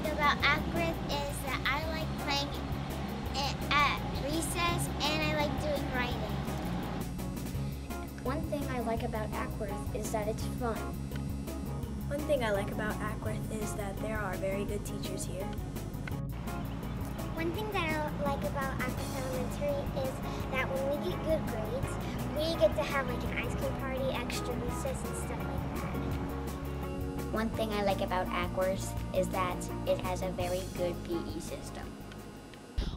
like about Acworth is that I like playing it at recess and I like doing writing. One thing I like about Acworth is that it's fun. One thing I like about Acworth is that there are very good teachers here. One thing that I like about Acworth Elementary is that when we get good grades, we get to have like an ice cream party, extra recess, and stuff like that. One thing I like about Acworth is that it has a very good PE system.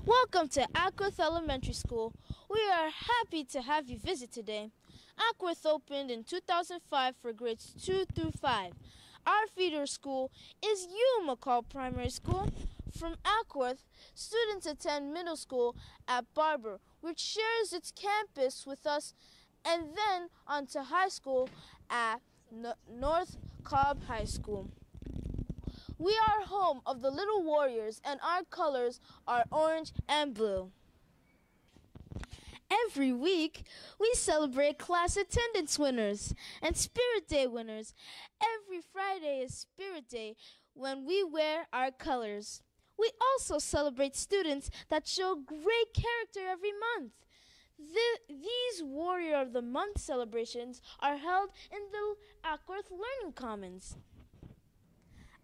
Welcome to Acworth Elementary School. We are happy to have you visit today. Acworth opened in 2005 for grades 2 through 5. Our feeder school is U McCall Primary School. From Acworth, students attend middle school at Barber, which shares its campus with us, and then on to high school at N- North Cobb High School. We are home of the Little Warriors, and our colors are orange and blue. Every week, we celebrate class attendance winners and Spirit Day winners. Every Friday is Spirit Day when we wear our colors. We also celebrate students that show great character every month. The, these Warrior of the Month celebrations are held in the Acworth Learning Commons.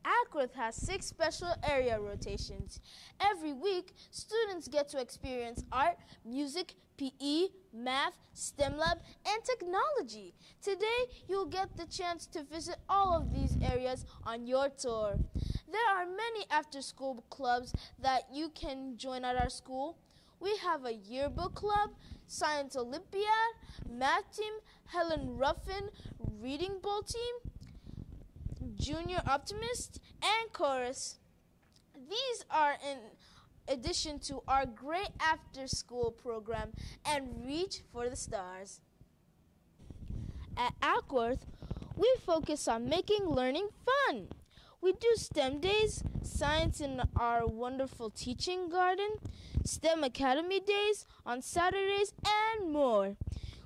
Acworth has six special area rotations. Every week, students get to experience art, music, PE, math, STEM lab, and technology. Today, you'll get the chance to visit all of these areas on your tour. There are many after school clubs that you can join at our school. We have a yearbook club, science olympiad, math team, Helen Ruffin reading bowl team, Junior Optimist, and Chorus. These are in addition to our great after school program and Reach for the Stars. At Acworth, we focus on making learning fun. We do STEM days, science in our wonderful teaching garden, STEM Academy days on Saturdays, and more.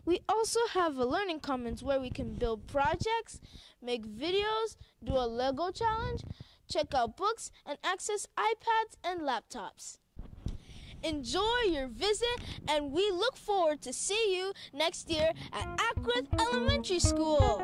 We also have a learning commons where we can build projects, make videos, do a Lego challenge, check out books, and access iPads and laptops. Enjoy your visit, and we look forward to see you next year at Acworth Elementary School.